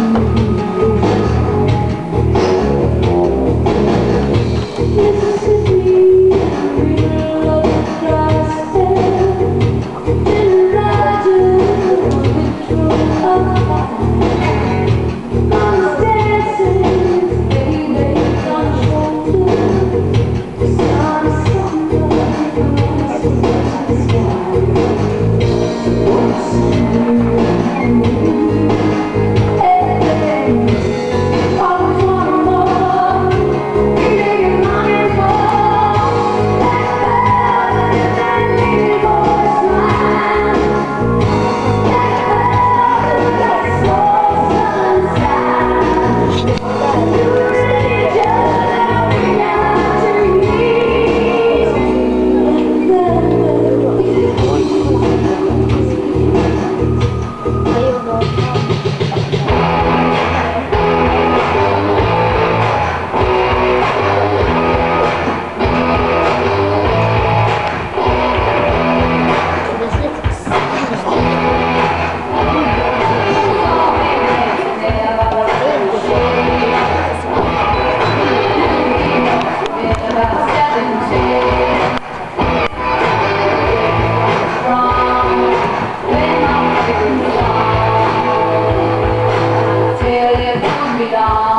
Thank Navidad.